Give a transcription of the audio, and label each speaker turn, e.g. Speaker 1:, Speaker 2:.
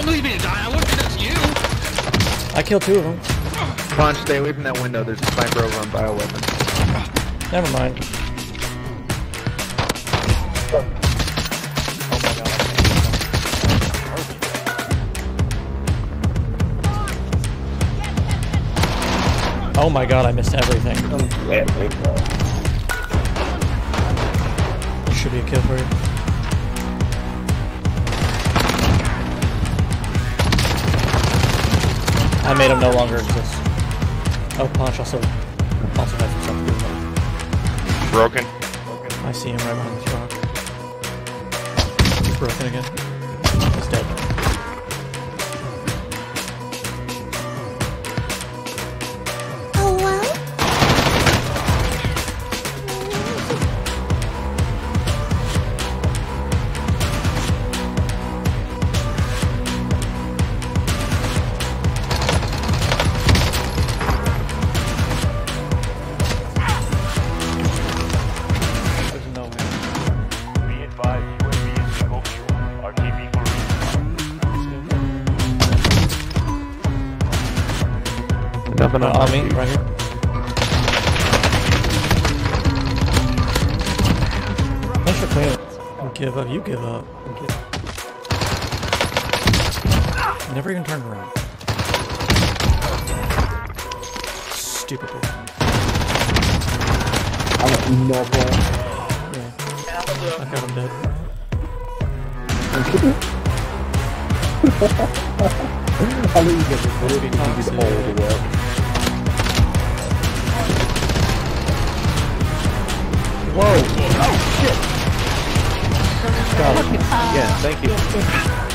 Speaker 1: Don't leave me to die. I won't do that to you.
Speaker 2: I killed two of them.
Speaker 3: Punch, stay away from that window. There's a sniper over on bioweapon.
Speaker 2: Never mind. Oh my god, I missed everything. Should be a kill for you. I made him no longer exist. Oh, Punch also also has himself that.
Speaker 4: Broken.
Speaker 2: I see him right behind this rock. He's broken again. He's dead.
Speaker 5: For
Speaker 3: Nothing
Speaker 2: Uh,
Speaker 3: on
Speaker 2: on me, right here. Thanks for cleaning. Give up. You give up. Don't give Never even turned around. Stupid boy.
Speaker 6: I'm no point.
Speaker 2: Yeah. I got him dead.
Speaker 6: I'll let you get this one. You need the whole the work.
Speaker 3: Yeah, thank you.